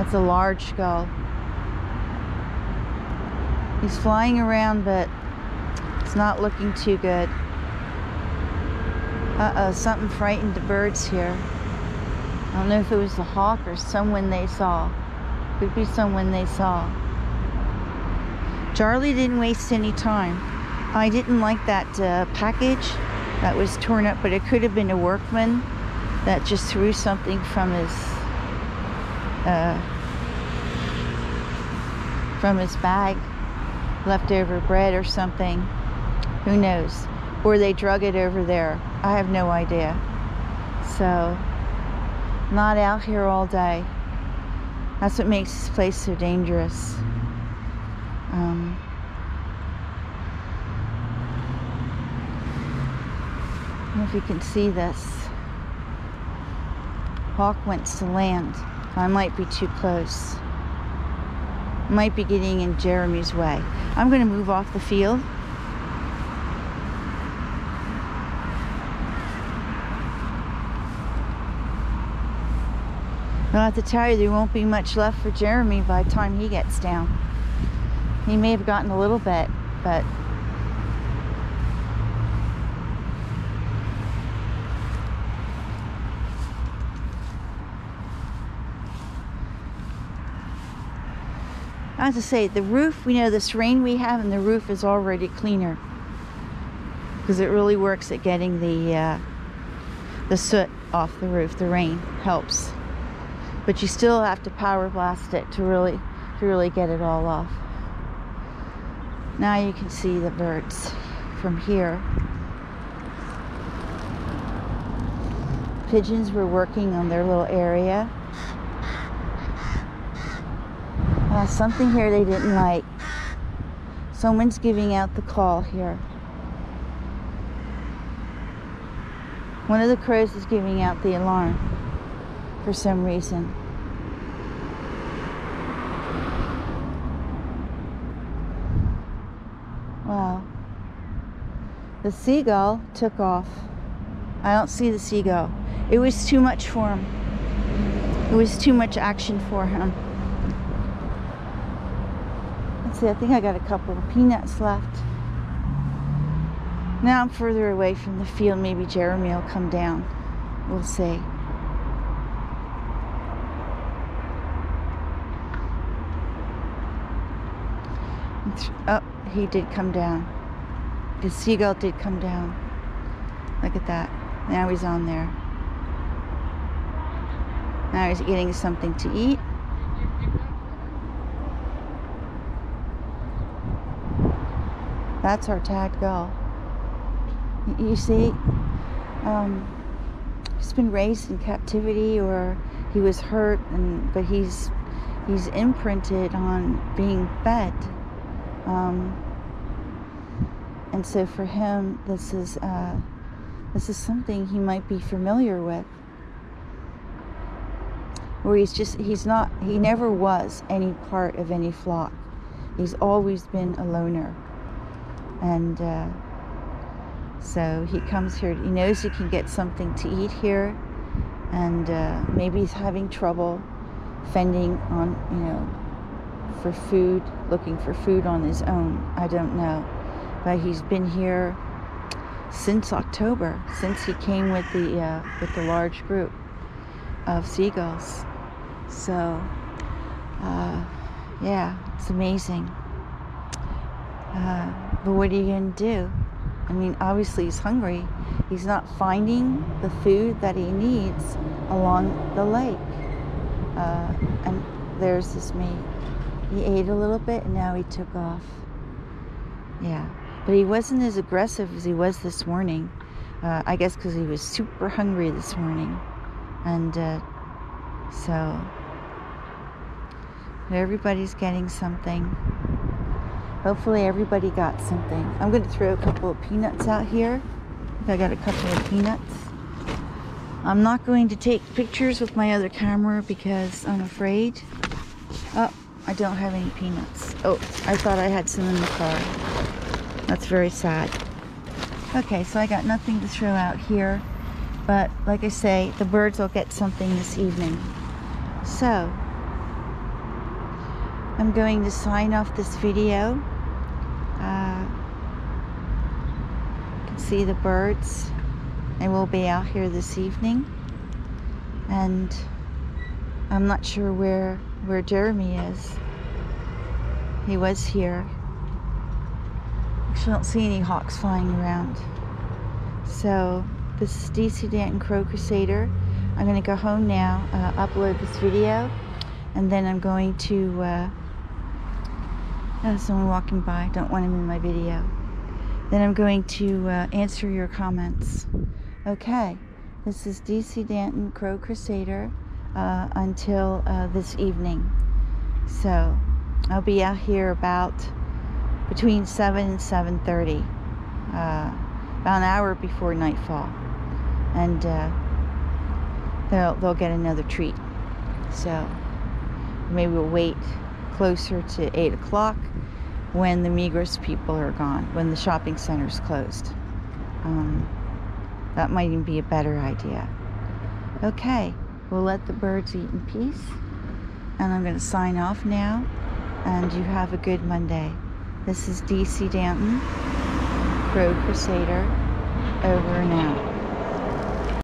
That's a large skull. He's flying around, but it's not looking too good. Uh-oh, something frightened the birds here. I don't know if it was a hawk or someone they saw. Could be someone they saw. Charlie didn't waste any time. I didn't like that uh, package that was torn up, but it could have been a workman that just threw something from his uh, from his bag, leftover bread or something. Who knows? Or they drug it over there. I have no idea. So, not out here all day. That's what makes this place so dangerous. Um, if you can see this. Hawk wants to land. I might be too close. Might be getting in Jeremy's way. I'm going to move off the field. I'll have to tell you, there won't be much left for Jeremy by the time he gets down. He may have gotten a little bit, but I have to say, the roof, we know this rain we have, and the roof is already cleaner because it really works at getting the uh, the soot off the roof. The rain helps, but you still have to power blast it to really to really get it all off. Now you can see the birds from here. Pigeons were working on their little area. Uh, something here they didn't like. Someone's giving out the call here. One of the crows is giving out the alarm for some reason. Wow. The seagull took off. I don't see the seagull. It was too much for him. It was too much action for him. See, I think I got a couple of peanuts left. Now I'm further away from the field. Maybe Jeremy will come down. We'll see. Oh, he did come down. The seagull did come down. Look at that. Now he's on there. Now he's getting something to eat. That's our tagged gull. You see, um, he's been raised in captivity or he was hurt, and but he's he's imprinted on being fed. Um, and so for him, this is uh, this is something he might be familiar with. Where he's just he's not he never was any part of any flock. He's always been a loner, and uh, so he comes here. He knows he can get something to eat here, and uh, maybe he's having trouble fending on you know for food, looking for food on his own. I don't know but he's been here since October, since he came with the uh, with the large group of seagulls. So, uh, yeah, it's amazing. Uh, but what are you gonna do? I mean, obviously he's hungry. He's not finding the food that he needs along the lake. Uh, and there's this mate. He ate a little bit and now he took off. Yeah. But he wasn't as aggressive as he was this morning. Uh, I guess because he was super hungry this morning. And uh, so, everybody's getting something. Hopefully, everybody got something. I'm going to throw a couple of peanuts out here. I got a couple of peanuts. I'm not going to take pictures with my other camera because I'm afraid. Oh, I don't have any peanuts. Oh, I thought I had some in the car. That's very sad. Okay, so I got nothing to throw out here. But like I say, the birds will get something this evening. So, I'm going to sign off this video. Uh, you can see the birds. And we'll be out here this evening. And I'm not sure where where Jeremy is. He was here. Actually, I don't see any hawks flying around. So this is DC Danton Crow Crusader. I'm going to go home now, uh, upload this video, and then I'm going to. Uh, oh, someone walking by. Don't want him in my video. Then I'm going to uh, answer your comments. Okay, this is DC Danton Crow Crusader uh, until uh, this evening. So I'll be out here about between 7 and 7.30, uh, about an hour before nightfall. And uh, they'll, they'll get another treat. So maybe we'll wait closer to 8 o'clock when the Migros people are gone, when the shopping center's closed. Um, that might even be a better idea. Okay, we'll let the birds eat in peace. And I'm going to sign off now. And you have a good Monday. This is DC Danton, Crow Crusader, over and out.